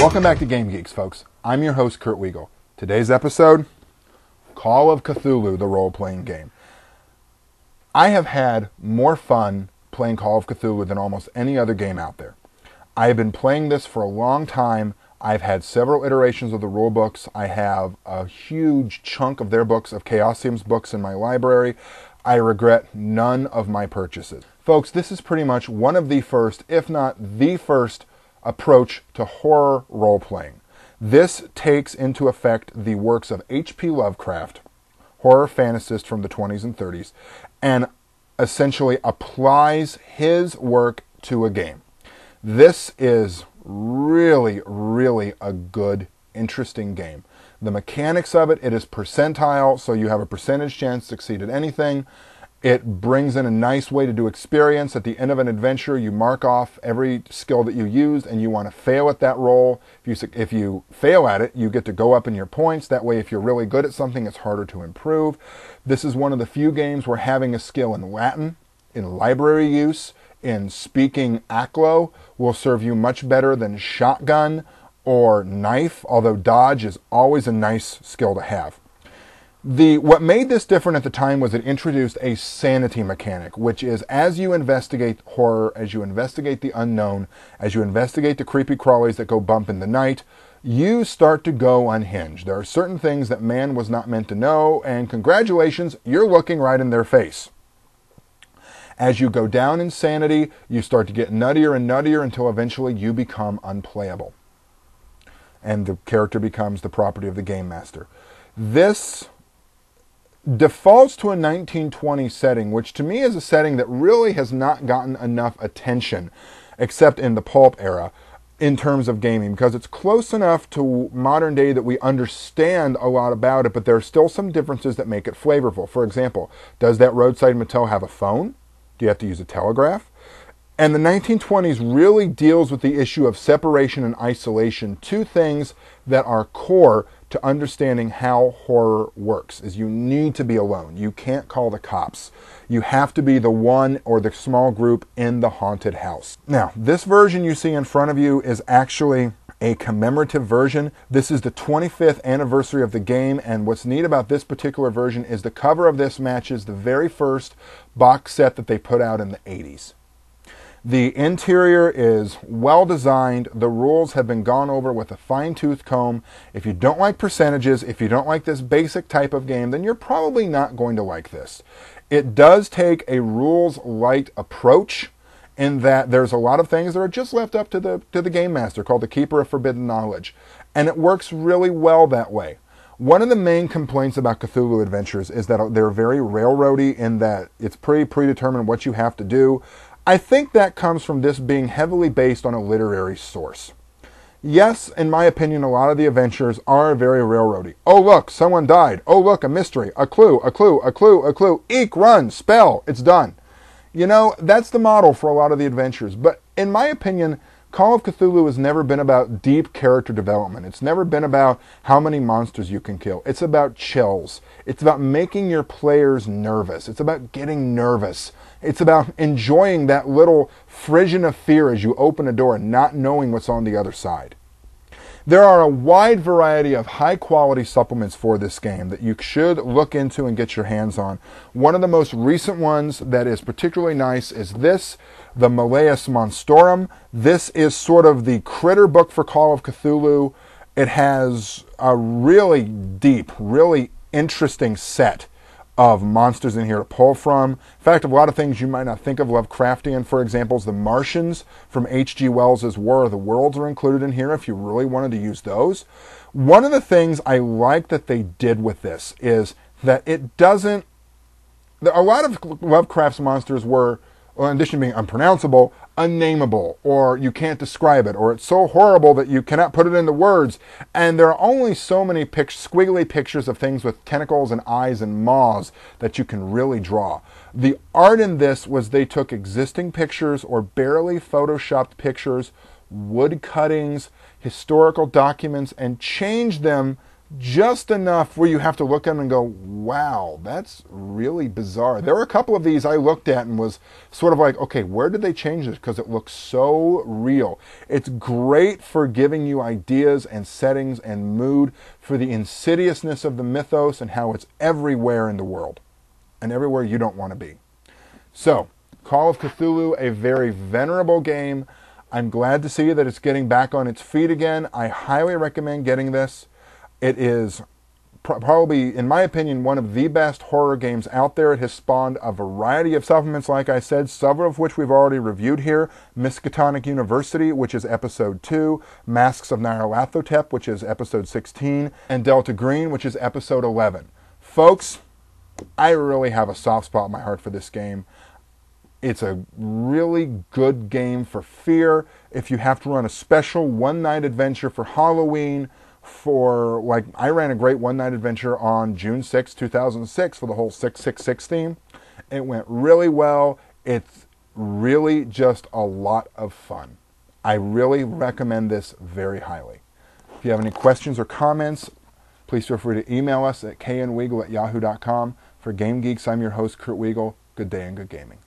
Welcome back to Game Geeks, folks. I'm your host, Kurt Wiegel. Today's episode Call of Cthulhu, the role playing game. I have had more fun playing Call of Cthulhu than almost any other game out there. I have been playing this for a long time. I've had several iterations of the rule books. I have a huge chunk of their books, of Chaosium's books, in my library. I regret none of my purchases. Folks, this is pretty much one of the first, if not the first, approach to horror role playing. This takes into effect the works of H.P. Lovecraft, horror fantasist from the 20s and 30s, and essentially applies his work to a game. This is really, really a good, interesting game. The mechanics of it, it is percentile, so you have a percentage chance to succeed at anything. It brings in a nice way to do experience. At the end of an adventure, you mark off every skill that you used and you want to fail at that roll. If you, if you fail at it, you get to go up in your points. That way, if you're really good at something, it's harder to improve. This is one of the few games where having a skill in Latin, in library use, in speaking Aklo will serve you much better than shotgun or knife, although dodge is always a nice skill to have. The what made this different at the time was it introduced a sanity mechanic, which is as you investigate horror, as you investigate the unknown, as you investigate the creepy crawlies that go bump in the night, you start to go unhinged. There are certain things that man was not meant to know, and congratulations, you're looking right in their face. As you go down in sanity, you start to get nuttier and nuttier until eventually you become unplayable. And the character becomes the property of the game master. This defaults to a 1920 setting, which to me is a setting that really has not gotten enough attention, except in the pulp era, in terms of gaming, because it's close enough to modern day that we understand a lot about it, but there are still some differences that make it flavorful. For example, does that roadside motel have a phone? Do you have to use a telegraph? And the 1920s really deals with the issue of separation and isolation, two things that are core to understanding how horror works is you need to be alone. You can't call the cops. You have to be the one or the small group in the haunted house. Now, this version you see in front of you is actually a commemorative version. This is the 25th anniversary of the game, and what's neat about this particular version is the cover of this matches the very first box set that they put out in the 80s. The interior is well designed. The rules have been gone over with a fine tooth comb. If you don't like percentages, if you don't like this basic type of game, then you're probably not going to like this. It does take a rules light approach in that there's a lot of things that are just left up to the to the game master called the keeper of forbidden knowledge and it works really well that way one of the main complaints about Cthulhu Adventures is that they're very railroady in that it's pretty predetermined what you have to do. I think that comes from this being heavily based on a literary source. Yes, in my opinion, a lot of the adventures are very railroady. Oh, look, someone died. Oh, look, a mystery, a clue, a clue, a clue, a clue. Eek, run, spell, it's done. You know, that's the model for a lot of the adventures. But in my opinion, Call of Cthulhu has never been about deep character development. It's never been about how many monsters you can kill. It's about chills. It's about making your players nervous. It's about getting nervous. It's about enjoying that little frisson of fear as you open a door and not knowing what's on the other side. There are a wide variety of high quality supplements for this game that you should look into and get your hands on. One of the most recent ones that is particularly nice is this, the Malleus Monstrorum. This is sort of the critter book for Call of Cthulhu. It has a really deep, really interesting set of monsters in here to pull from. In fact, a lot of things you might not think of Lovecraftian, for example, is the Martians from H.G. Wells' War of the Worlds are included in here if you really wanted to use those. One of the things I like that they did with this is that it doesn't. A lot of Lovecraft's monsters were in addition to being unpronounceable, unnameable, or you can't describe it, or it's so horrible that you cannot put it into words. And there are only so many pic- squiggly pictures of things with tentacles and eyes and maws that you can really draw. The art in this was they took existing pictures or barely photoshopped pictures, wood cuttings, historical documents, and changed them just enough where you have to look at them and go, wow, that's really bizarre. There were a couple of these I looked at and was sort of like, okay, where did they change this? Because it looks so real. It's great for giving you ideas and settings and mood for the insidiousness of the mythos and how it's everywhere in the world and everywhere you don't want to be. So, Call of Cthulhu, a very venerable game. I'm glad to see that it's getting back on its feet again. I highly recommend getting this. It is probably, in my opinion, one of the best horror games out there. It has spawned a variety of supplements, like I said, several of which we've already reviewed here. Miskatonic University, which is episode 2, Masks of Nyarlathotep, which is episode 16, and Delta Green, which is episode 11. Folks, I really have a soft spot in my heart for this game. It's a really good game for fear. If you have to run a special one night adventure for Halloween, for like I ran a great one night adventure on June 6, 2006 for the whole 666 theme. It went really well. It's really just a lot of fun. I really recommend this very highly. If you have any questions or comments, please feel free to email us at knweagle at yahoo.com. For Game Geeks, I'm your host, Kurt Wiegel. Good day and good gaming.